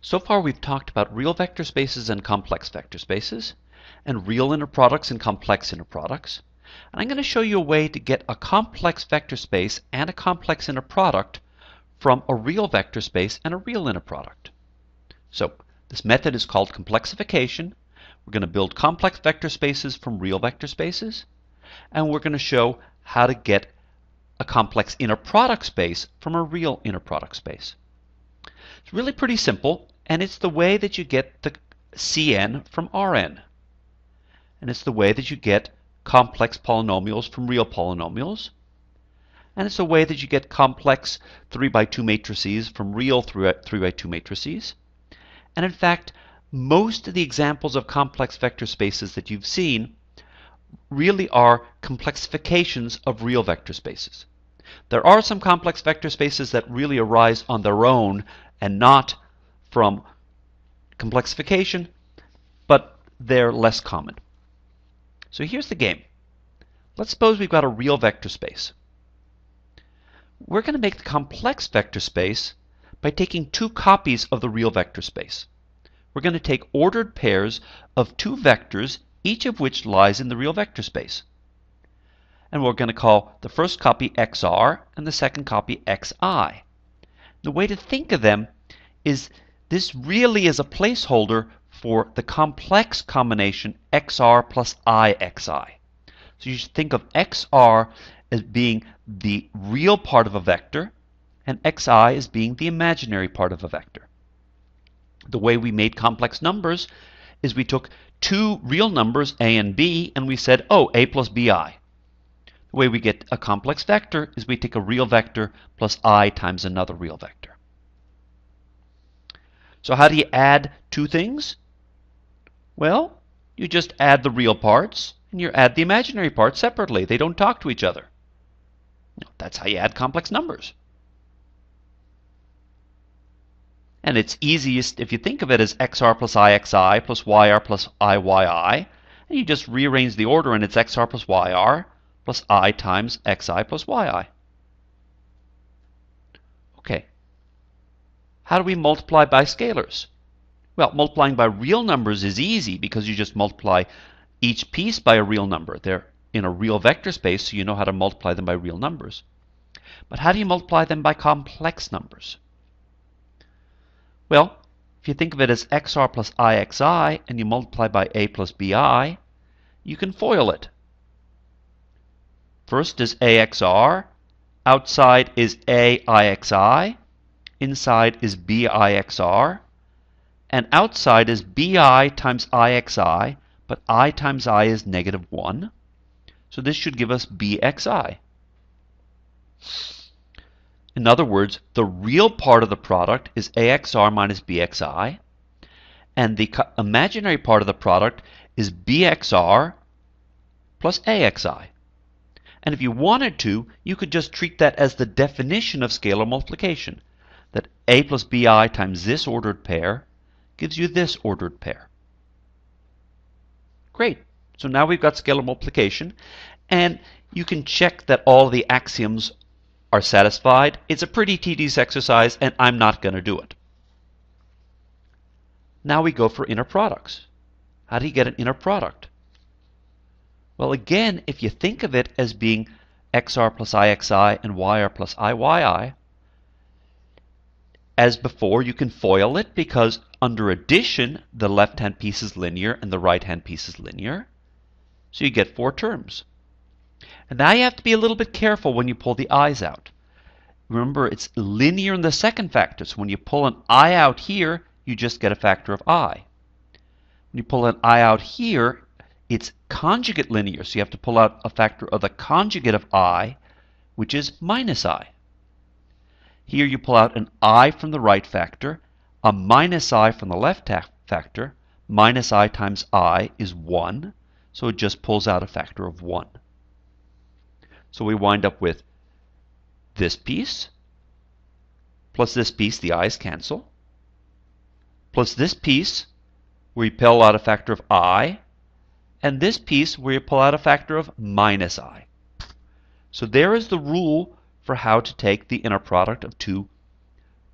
So far we've talked about real vector spaces and complex vector spaces, and real inner products and complex inner products. And I'm going to show you a way to get a complex vector space and a complex inner product from a real vector space and a real inner product. So this method is called complexification. We're going to build complex vector spaces from real vector spaces, and we're going to show how to get a complex inner product space from a real inner product space. It's really pretty simple, and it's the way that you get the Cn from Rn. And it's the way that you get complex polynomials from real polynomials. And it's the way that you get complex 3 by 2 matrices from real 3 by 2 matrices. And in fact, most of the examples of complex vector spaces that you've seen really are complexifications of real vector spaces. There are some complex vector spaces that really arise on their own and not from complexification, but they're less common. So here's the game. Let's suppose we've got a real vector space. We're going to make the complex vector space by taking two copies of the real vector space. We're going to take ordered pairs of two vectors, each of which lies in the real vector space. And we're going to call the first copy xr and the second copy xi. The way to think of them is this really is a placeholder for the complex combination xr plus ixi. So you should think of xr as being the real part of a vector and xi as being the imaginary part of a vector. The way we made complex numbers is we took two real numbers a and b and we said, oh, a plus bi. Way we get a complex vector is we take a real vector plus i times another real vector. So how do you add two things? Well, you just add the real parts and you add the imaginary parts separately. They don't talk to each other. That's how you add complex numbers. And it's easiest if you think of it as xr plus ixi plus yr plus iyy. And you just rearrange the order and it's xr plus yr plus i times xi plus yi. Okay. How do we multiply by scalars? Well, multiplying by real numbers is easy because you just multiply each piece by a real number. They're in a real vector space, so you know how to multiply them by real numbers. But how do you multiply them by complex numbers? Well, if you think of it as xr plus ixi and you multiply by a plus bi, you can FOIL it. First is axr, outside is aixi, inside is bixr, and outside is bi times ixi, but i times i is negative 1. So this should give us bxi. In other words, the real part of the product is axr minus bxi, and the imaginary part of the product is bxr plus axi. And if you wanted to, you could just treat that as the definition of scalar multiplication, that a plus bi times this ordered pair gives you this ordered pair. Great. So now we've got scalar multiplication, and you can check that all the axioms are satisfied. It's a pretty tedious exercise, and I'm not going to do it. Now we go for inner products. How do you get an inner product? Well, again, if you think of it as being xr plus ixi and yr plus iyyi, as before, you can FOIL it because under addition, the left-hand piece is linear and the right-hand piece is linear. So you get four terms. And now you have to be a little bit careful when you pull the i's out. Remember, it's linear in the second factor. So when you pull an i out here, you just get a factor of i. When you pull an i out here, it's conjugate linear. So you have to pull out a factor of the conjugate of i, which is minus i. Here you pull out an i from the right factor, a minus i from the left factor. Minus i times i is 1, so it just pulls out a factor of 1. So we wind up with this piece plus this piece, the i's cancel, plus this piece we pull out a factor of i, and this piece where you pull out a factor of minus i. So there is the rule for how to take the inner product of two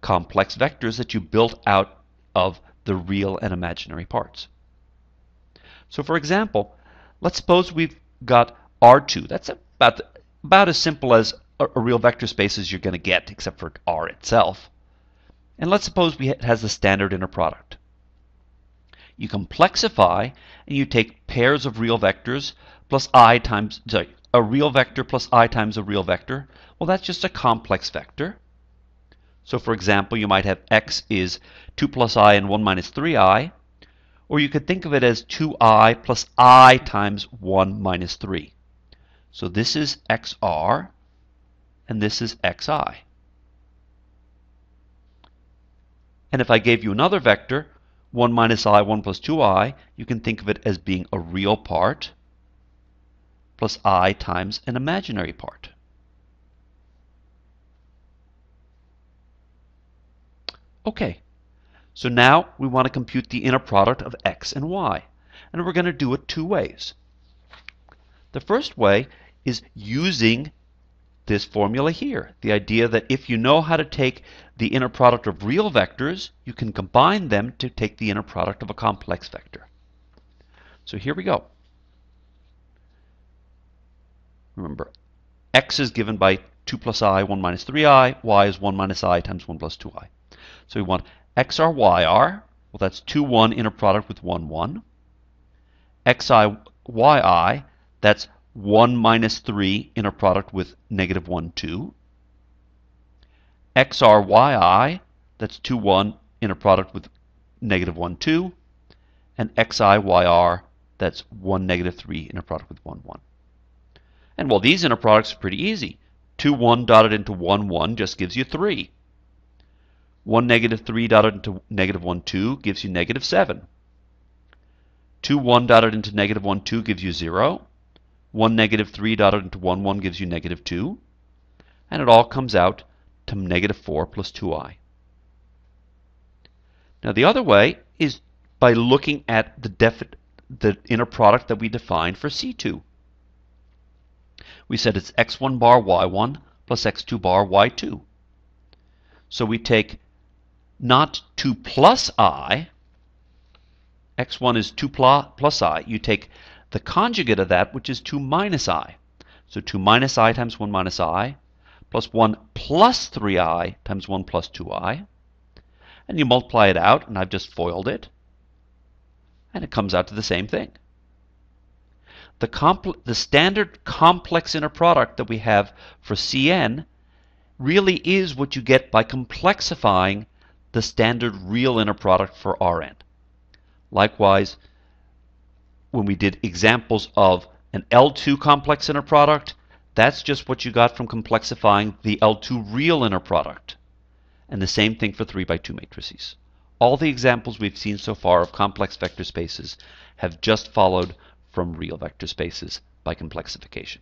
complex vectors that you built out of the real and imaginary parts. So for example, let's suppose we've got R2. That's about, about as simple as a, a real vector space as you're going to get, except for R itself. And let's suppose we, it has the standard inner product. You complexify and you take pairs of real vectors plus i times, sorry, a real vector plus i times a real vector. Well, that's just a complex vector. So for example, you might have x is 2 plus i and 1 minus 3i. Or you could think of it as 2i plus i times 1 minus 3. So this is xr, and this is xi. And if I gave you another vector, 1 minus i, 1 plus 2i, you can think of it as being a real part plus i times an imaginary part. Okay, so now we want to compute the inner product of x and y. And we're going to do it two ways. The first way is using this formula here. The idea that if you know how to take the inner product of real vectors, you can combine them to take the inner product of a complex vector. So here we go. Remember, x is given by 2 plus i, 1 minus 3i, y is 1 minus i times 1 plus 2i. So we want xr, yr, well that's 2, 1 inner product with 1, 1. xi, yi, that's 1 minus 3 inner product with negative 1, 2. xr, yi, that's 2, 1 inner product with negative 1, 2. And xi, yr, that's 1, negative 3 inner product with 1, 1. And well, these inner products are pretty easy. 2, 1 dotted into 1, 1 just gives you 3. 1, negative 3 dotted into negative 1, 2 gives you negative 7. 2, 1 dotted into negative 1, 2 gives you 0. 1, negative 3 dotted into 1, 1 gives you negative 2. And it all comes out to negative 4 plus 2i. Now the other way is by looking at the, the inner product that we defined for C2 we said it's x1 bar y1 plus x2 bar y2. So we take not 2 plus i, x1 is 2 plus i. You take the conjugate of that, which is 2 minus i. So 2 minus i times 1 minus i, plus 1 plus 3i times 1 plus 2i. And you multiply it out, and I've just FOILed it. And it comes out to the same thing the, the standard complex inner product that we have for Cn really is what you get by complexifying the standard real inner product for Rn. Likewise, when we did examples of an L2 complex inner product, that's just what you got from complexifying the L2 real inner product. And the same thing for 3 by 2 matrices. All the examples we've seen so far of complex vector spaces have just followed from real vector spaces by complexification.